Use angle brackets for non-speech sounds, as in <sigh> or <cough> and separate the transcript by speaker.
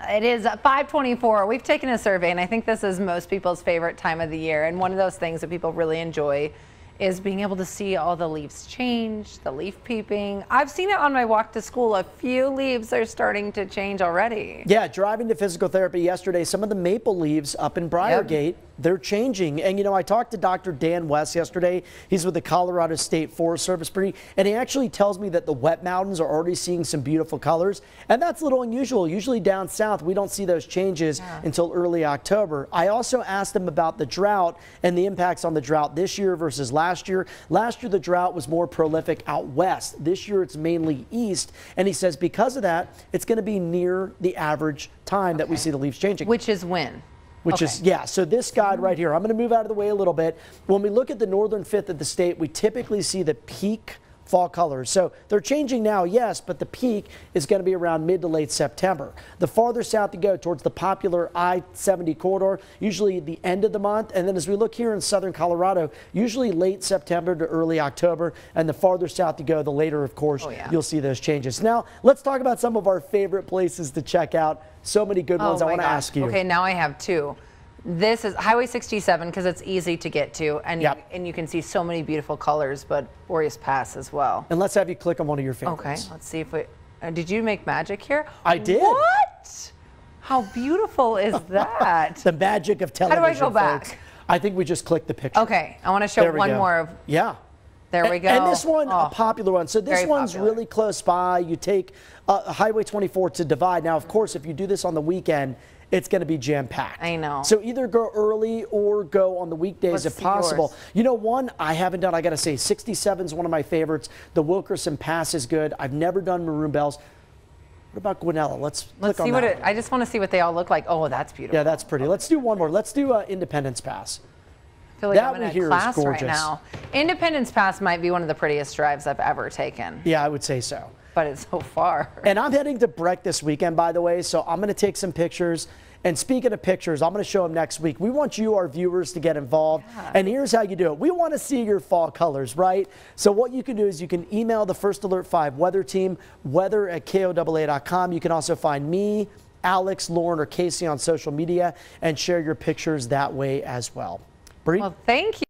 Speaker 1: It is 524. We've taken a survey, and I think this is most people's favorite time of the year. And one of those things that people really enjoy is being able to see all the leaves change, the leaf peeping. I've seen it on my walk to school. A few leaves are starting to change already.
Speaker 2: Yeah, driving to physical therapy yesterday, some of the maple leaves up in Briargate, yep. they're changing. And, you know, I talked to Dr. Dan West yesterday. He's with the Colorado State Forest Service, and he actually tells me that the wet mountains are already seeing some beautiful colors. And that's a little unusual. Usually down south, we don't see those changes yeah. until early October. I also asked him about the drought and the impacts on the drought this year versus last last year. Last year, the drought was more prolific out west. This year, it's mainly east. And he says because of that, it's going to be near the average time okay. that we see the leaves changing.
Speaker 1: Which is when?
Speaker 2: which okay. is, yeah, so this guide right here, I'm going to move out of the way a little bit. When we look at the northern fifth of the state, we typically see the peak fall colors. So they're changing now, yes, but the peak is going to be around mid to late September. The farther south you go towards the popular I-70 corridor, usually the end of the month. And then as we look here in southern Colorado, usually late September to early October. And the farther south you go, the later, of course, oh, yeah. you'll see those changes. Now, let's talk about some of our favorite places to check out. So many good ones
Speaker 1: oh
Speaker 2: I want to ask you.
Speaker 1: Okay, now I have two. This is Highway 67 because it's easy to get to, and yep. you, and you can see so many beautiful colors, but Boreas Pass as well.
Speaker 2: And let's have you click on one of your favorites.
Speaker 1: Okay, let's see if we. Uh, did you make magic here?
Speaker 2: I did.
Speaker 1: What? How beautiful is <laughs> that?
Speaker 2: the magic of television.
Speaker 1: How do I go
Speaker 2: folks.
Speaker 1: back?
Speaker 2: I think we just click the picture.
Speaker 1: Okay, I want to show one
Speaker 2: go.
Speaker 1: more of.
Speaker 2: Yeah.
Speaker 1: There we go.
Speaker 2: And this one, oh, a popular one. So this one's
Speaker 1: popular.
Speaker 2: really close by. You take uh, Highway 24 to Divide. Now, of course, if you do this on the weekend, it's going to be jam packed.
Speaker 1: I know.
Speaker 2: So either go early or go on the weekdays
Speaker 1: Let's
Speaker 2: if possible.
Speaker 1: Yours.
Speaker 2: You know, one I haven't done, I got to say, 67 is one of my favorites. The Wilkerson Pass is good. I've never done Maroon Bells. What about Guanella? Let's,
Speaker 1: Let's see what it, I just want to see what they all look like. Oh, that's beautiful.
Speaker 2: Yeah, that's pretty. Let's do one more. Let's do uh, Independence Pass.
Speaker 1: I feel like that I'm in a class right now. Independence Pass might be one of the prettiest drives I've ever taken.
Speaker 2: Yeah, I would say so.
Speaker 1: But it's so far.
Speaker 2: And I'm heading to Breck this weekend, by the way, so I'm going to take some pictures. And speaking of pictures, I'm going to show them next week. We want you, our viewers, to get involved. Yeah. And here's how you do it. We want to see your fall colors, right? So what you can do is you can email the First Alert 5 weather team, weather at KOAA.com. You can also find me, Alex, Lauren, or Casey on social media and share your pictures that way as well.
Speaker 1: Bree? Well, thank you.